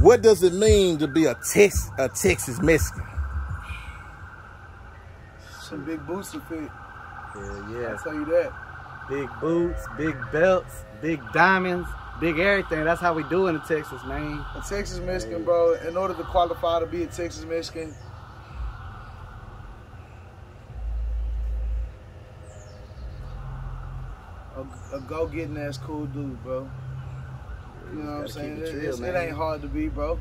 What does it mean to be a Tex a Texas Mexican? Some big boots to fit. Yeah, yeah. I'll tell you that. Big boots, big belts, big diamonds, big everything. That's how we do in the Texas, man. A Texas Mexican, bro, in order to qualify to be a Texas Mexican, a, a go getting ass cool dude, bro. You know what I'm saying? it It, real, it ain't hard to be, bro.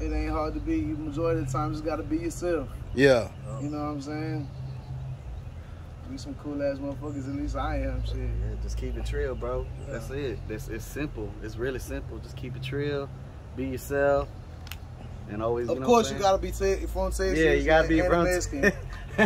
It ain't hard to be. You majority of the time just gotta be yourself. Yeah. You know what I'm saying? Be some cool ass motherfuckers. At least I am. Shit. Yeah, just keep it trill, bro. Yeah. That's it. It's, it's simple. It's really simple. Just keep it trill. Be yourself. And always, Of you know course, you gotta be from Texas. Yeah, you gotta be from- Mexican.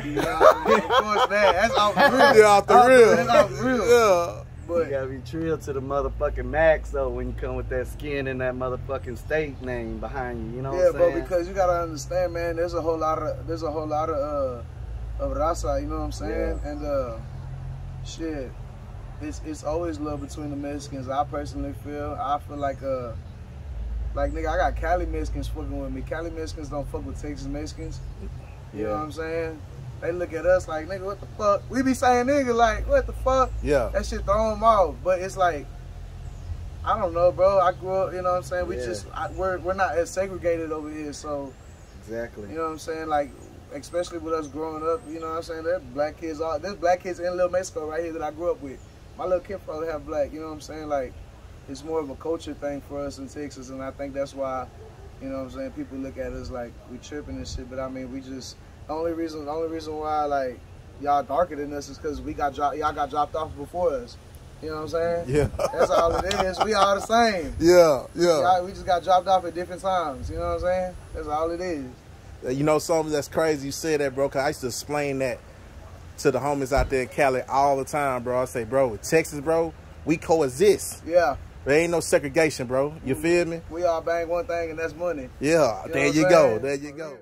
You know what I mean? Of course, that. That's off the real. Yeah, off the real. That's off the real. Yeah. You But gotta be trill to the motherfucking max though when you come with that skin and that motherfucking state name behind you. You know yeah, what I'm bro, saying? because you gotta understand, man. There's a whole lot of there's a whole lot of uh of raza. You know what I'm saying? And uh, shit, it's it's always love between the Mexicans. I personally feel. I feel like uh. Like nigga, I got Cali Mexicans fucking with me. Cali Mexicans don't fuck with Texas Mexicans. You know what I'm saying? They look at us like, nigga, what the fuck? We be saying nigga like, what the fuck? Yeah. That shit throw them off. But it's like, I don't know, bro. I grew up, you know what I'm saying? We Yeah. just, I, we're, we're not as segregated over here. So, Exactly. you know what I'm saying? Like, especially with us growing up, you know what I'm saying? There's black kids, all, there's black kids in Little Mexico right here that I grew up with. My little kid probably have black, you know what I'm saying? Like, it's more of a culture thing for us in Texas. And I think that's why, you know what I'm saying? People look at us like we tripping and shit. But I mean, we just, only reason, the only reason why, like, y'all darker than us is because we got dropped, y'all got dropped off before us. You know what I'm saying? Yeah. That's all it is. We all the same. Yeah. Yeah. Y'all- we just got dropped off at different times. You know what I'm saying? That's all it is. You know something that's crazy? You said that, bro. Cause I used to explain that to the homies out there in Cali all the time, bro. I say, bro, with Texas, bro, we coexist. Yeah. There ain't no segregation, bro. You feel me? We all bang one thing, and that's money. Yeah. You know there you go. There you go.